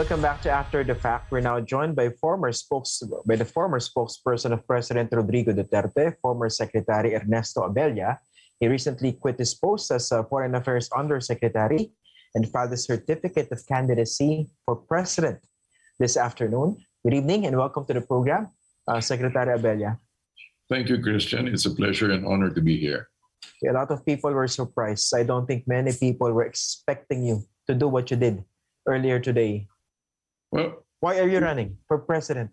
Welcome back to After the Fact. We're now joined by former spokes by the former spokesperson of President Rodrigo Duterte, former Secretary Ernesto Abella. He recently quit his post as a Foreign Affairs Undersecretary and filed a certificate of candidacy for president this afternoon. Good evening and welcome to the program, uh, Secretary Abella. Thank you, Christian. It's a pleasure and honor to be here. A lot of people were surprised. I don't think many people were expecting you to do what you did earlier today. Well, Why are you running for president?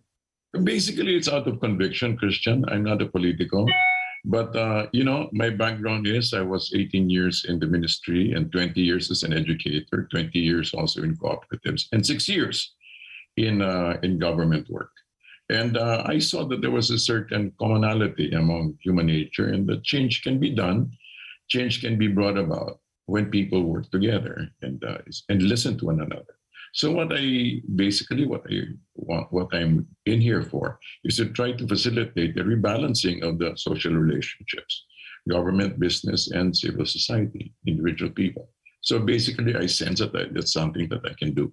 basically, it's out of conviction, Christian. I'm not a political. But, uh, you know, my background is I was 18 years in the ministry and 20 years as an educator, 20 years also in cooperatives, and six years in, uh, in government work. And uh, I saw that there was a certain commonality among human nature and that change can be done, change can be brought about when people work together and, uh, and listen to one another. So what I basically what I want, what I'm in here for is to try to facilitate the rebalancing of the social relationships, government, business, and civil society, individual people. So basically, I sense that that's something that I can do.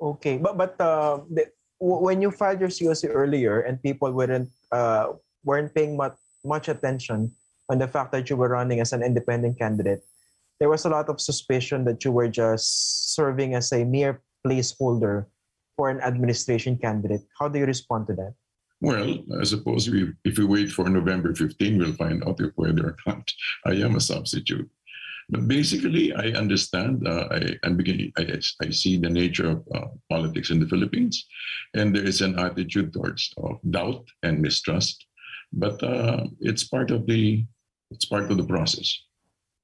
Okay, but but uh, the, when you filed your COC earlier and people weren't uh, weren't paying much much attention on the fact that you were running as an independent candidate, there was a lot of suspicion that you were just serving as a mere placeholder for an administration candidate. How do you respond to that? Well, I suppose we, if we wait for November 15, we'll find out if whether or not I am a substitute. But basically, I understand. Uh, I, I'm beginning. I, I see the nature of uh, politics in the Philippines, and there is an attitude towards uh, doubt and mistrust. But uh, it's part of the it's part of the process.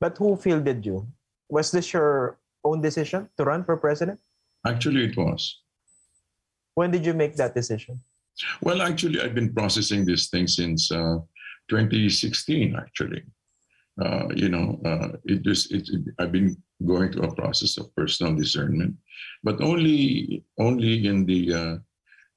But who fielded you? Was this your own decision to run for president? Actually, it was. When did you make that decision? Well, actually, I've been processing this thing since uh, 2016. Actually, uh, you know, uh, it just it, it, I've been going through a process of personal discernment, but only only in the uh,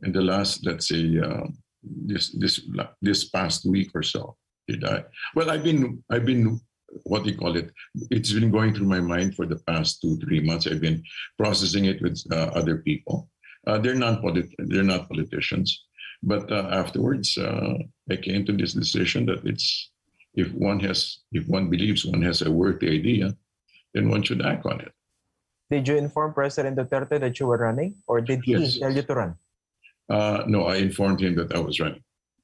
in the last, let's say, uh, this this this past week or so did I. Well, I've been I've been what do you call it? It's been going through my mind for the past two three months. I've been processing it with uh, other people. Uh, they're not polit- they're not politicians, but uh, afterwards uh, I came to this decision that it's if one has if one believes one has a worthy idea, then one should act on it. Did you inform President Duterte that you were running, or did he Yes. tell you to run? Uh, no, I informed him that I was running.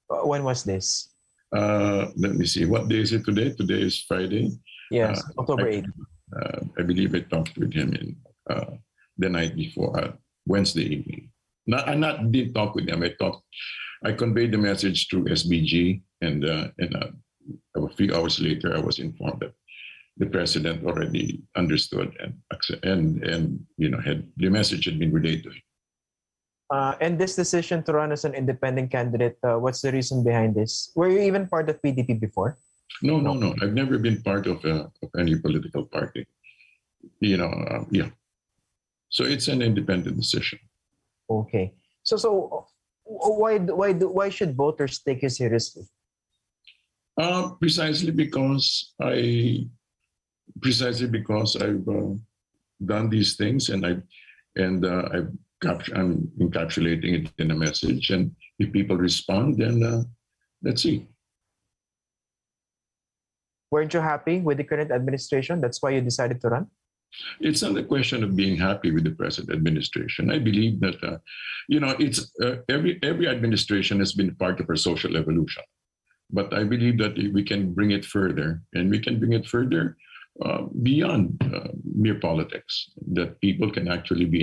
Uh, When was this? Uh, let me see. What day is it today? Today is Friday. Yes, Uh, October I- 8th. Uh, I believe I talked with him in uh, the night before, uh, Wednesday evening. Not, I not did talk with him. I talked. I conveyed the message through SBG, and uh, and uh, a few hours later, I was informed that the president already understood and and and you know had the message had been relayed to him. Uh, and this decision to run as an independent candidate, uh, what's the reason behind this? Were you even part of PDP before? No, no, no. I've never been part of, uh, of any political party. You know, uh, yeah. So it's an independent decision. Okay. So, so uh, why, why, why should voters take you seriously? Uh, precisely because I, precisely because I've uh, done these things and I, and uh, I've I'm encapsulating it in a message. And if people respond, then uh, let's see. Weren't you happy with the current administration? That's why you decided to run? It's not a question of being happy with the present administration. I believe that, uh, you know, it's uh, every every administration has been part of our social evolution, but I believe that we can bring it further, and we can bring it further uh, beyond uh, mere politics. That people can actually be